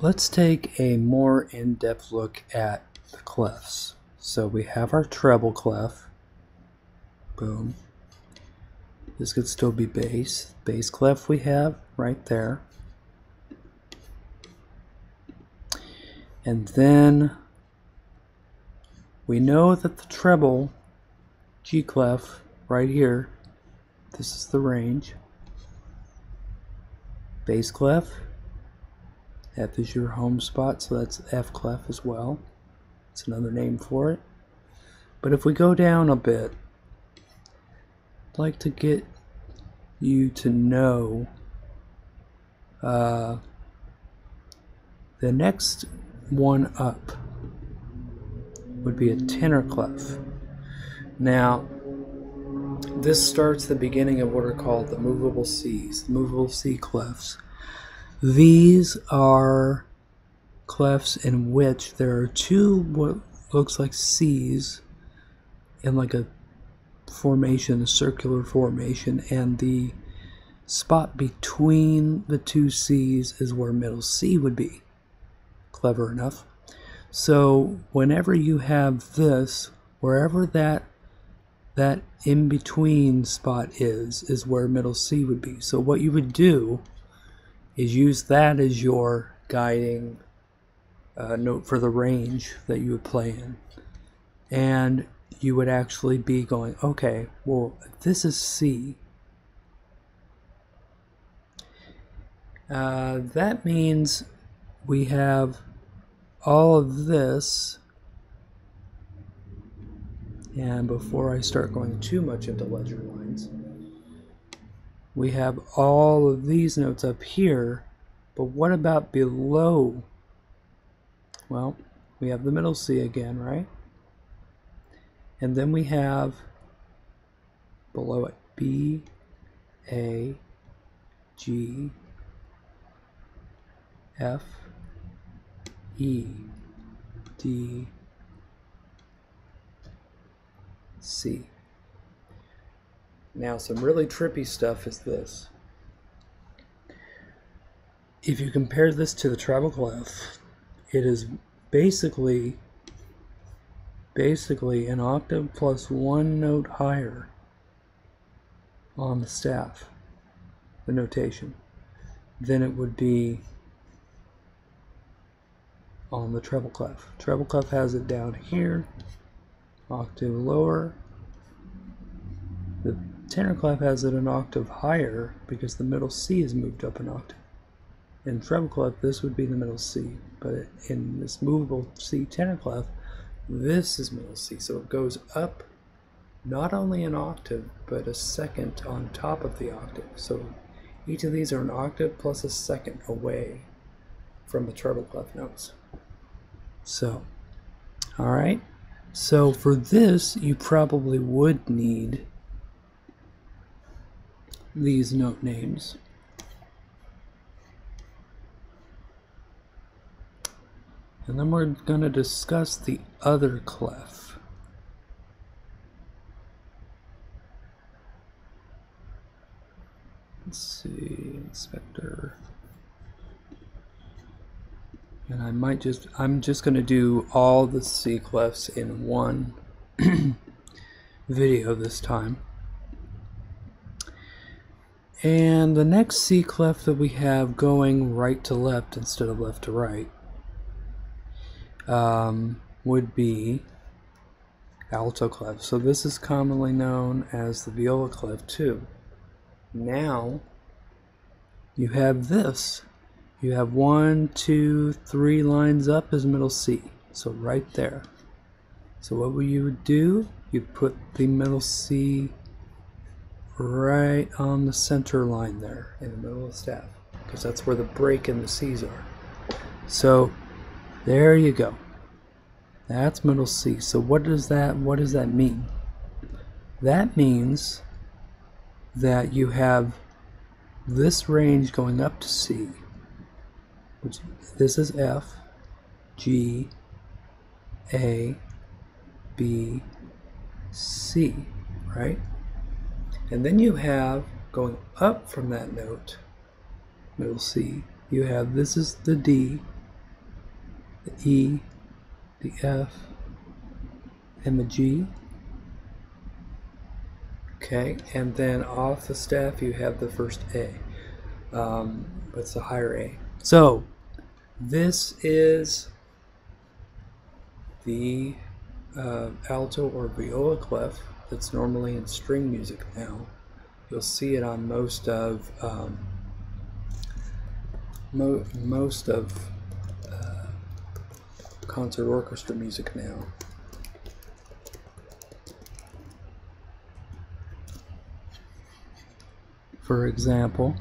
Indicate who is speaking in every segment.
Speaker 1: let's take a more in-depth look at the clefs. So we have our treble clef. Boom. This could still be bass. Bass clef we have right there. And then we know that the treble G clef right here, this is the range. Bass clef, F is your home spot, so that's F clef as well. It's another name for it. But if we go down a bit, I'd like to get you to know uh, the next one up would be a tenor clef. Now, this starts the beginning of what are called the movable Cs, the movable C clefs. These are clefs in which there are two what looks like C's in like a formation, a circular formation, and the spot between the two C's is where middle C would be. Clever enough. So whenever you have this, wherever that that in between spot is, is where middle C would be. So what you would do is use that as your guiding uh, note for the range that you would play in. And you would actually be going, okay, well, this is C. Uh, that means we have all of this. And before I start going too much into ledger we have all of these notes up here, but what about below? Well, we have the middle C again, right? And then we have below it B, A, G, F, E, D, C. Now some really trippy stuff is this. If you compare this to the treble clef, it is basically basically an octave plus one note higher on the staff, the notation, than it would be on the treble clef. Treble clef has it down here, octave lower. The tenor clef has it an octave higher because the middle C is moved up an octave. In treble clef, this would be the middle C, but in this movable C tenor clef, this is middle C, so it goes up not only an octave, but a second on top of the octave. So each of these are an octave plus a second away from the treble clef notes. So, all right. So for this, you probably would need these note names. And then we're going to discuss the other clef. Let's see, inspector. And I might just, I'm just going to do all the C clefs in one video this time. And the next C clef that we have going right to left instead of left to right um, would be alto clef. So this is commonly known as the viola clef too. Now you have this. You have one, two, three lines up as middle C. So right there. So what would you do, you'd put the middle C right on the center line there in the middle of the staff because that's where the break and the C's are. So there you go. That's middle C. So what does that what does that mean? That means that you have this range going up to C, which this is F, G, A, B, C, right? And then you have going up from that note, middle C, you have this is the D, the E, the F, and the G. Okay, and then off the staff you have the first A. Um, what's the higher A? So this is the uh, alto or viola clef that's normally in string music now. You'll see it on most of um, mo most of uh, concert orchestra music now. For example,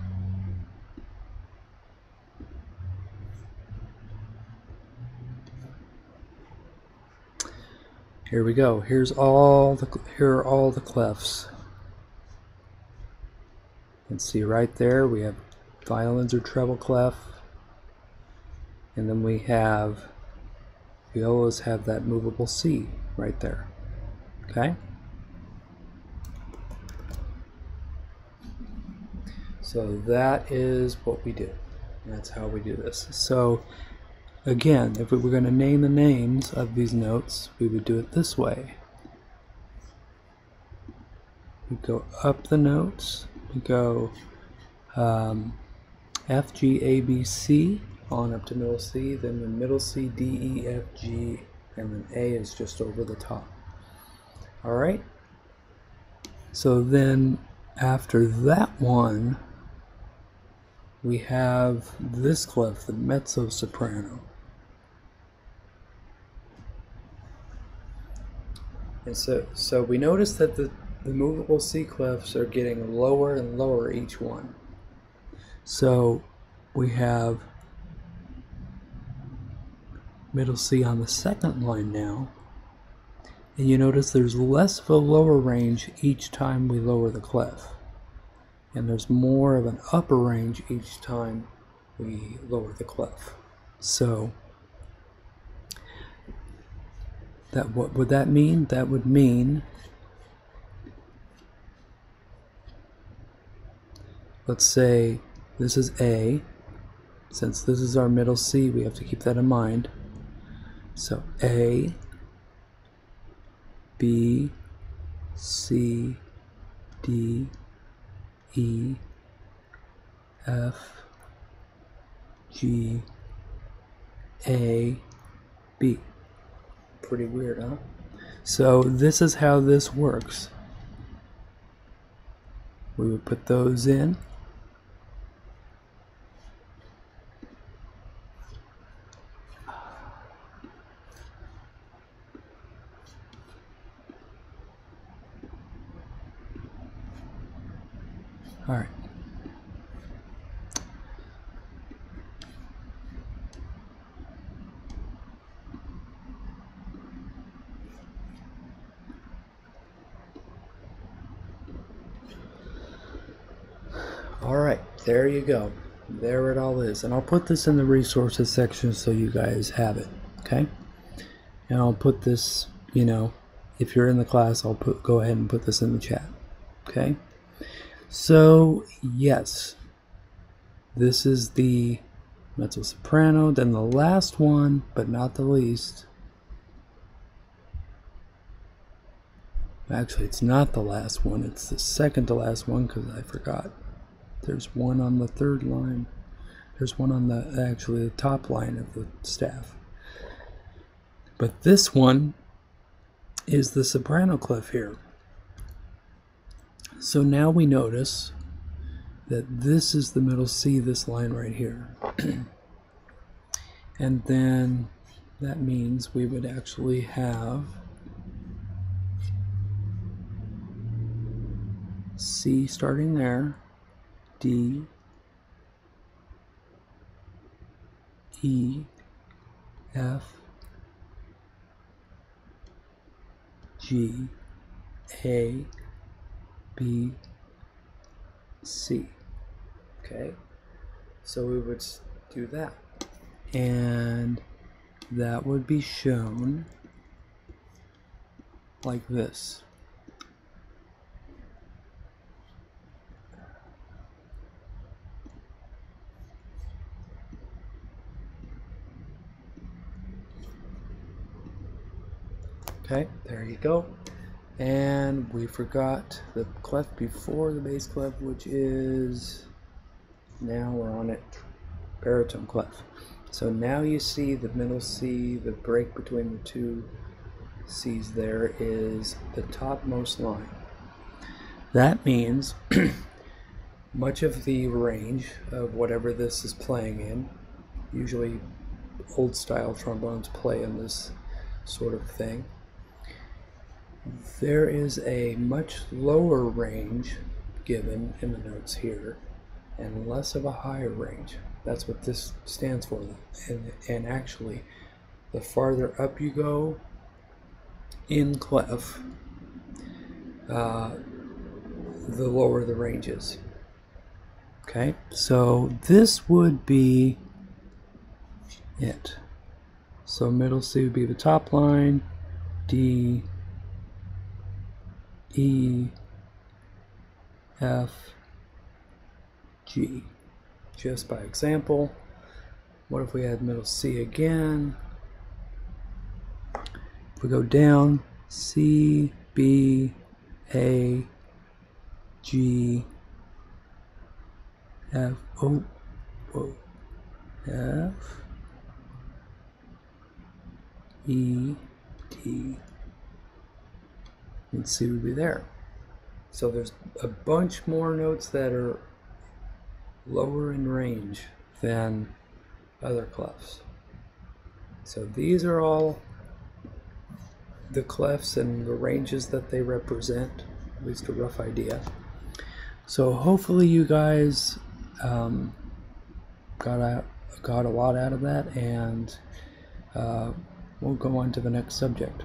Speaker 1: Here we go. Here's all the here are all the clefs. Can see right there we have violins or treble clef. And then we have violas have that movable C right there. Okay? So that is what we do. That's how we do this. So Again, if we were going to name the names of these notes, we would do it this way. We go up the notes, we go um, F, G, A, B, C, on up to middle C, then the middle C, D, E, F, G, and then A is just over the top. Alright? So then after that one, we have this clef, the mezzo soprano. And so, so we notice that the, the movable C clefs are getting lower and lower each one. So we have middle C on the second line now. And you notice there's less of a lower range each time we lower the clef. And there's more of an upper range each time we lower the clef. So That what would that mean? That would mean let's say this is A. Since this is our middle C, we have to keep that in mind. So A, B, C, D, E, F, G, A, B. Pretty weird, huh? So this is how this works. We would put those in. All right. Alright, there you go. There it all is. And I'll put this in the resources section so you guys have it. Okay? And I'll put this, you know, if you're in the class, I'll put go ahead and put this in the chat. Okay? So, yes. This is the mezzo soprano. Then the last one, but not the least. Actually, it's not the last one. It's the second to last one because I forgot. There's one on the third line. There's one on the actually the top line of the staff. But this one is the soprano clef here. So now we notice that this is the middle C, this line right here. and then that means we would actually have C starting there, D E F G A B C. Okay, so we would do that, and that would be shown like this. Okay, there you go. And we forgot the clef before the bass clef, which is now we're on it, baritone clef. So now you see the middle C, the break between the two C's there is the topmost line. That means much of the range of whatever this is playing in, usually old style trombones play in this sort of thing, there is a much lower range given in the notes here and less of a higher range. That's what this stands for. And, and actually, the farther up you go in clef, uh, the lower the range is. Okay, so this would be it. So middle C would be the top line, D, E, F, G. Just by example, what if we had middle C again? If we go down, C, B, A, G, F, O, O, F, E, D, and C would be there. So there's a bunch more notes that are lower in range than other clefs. So these are all the clefs and the ranges that they represent, at least a rough idea. So hopefully you guys um, got got a lot out of that and uh, we'll go on to the next subject.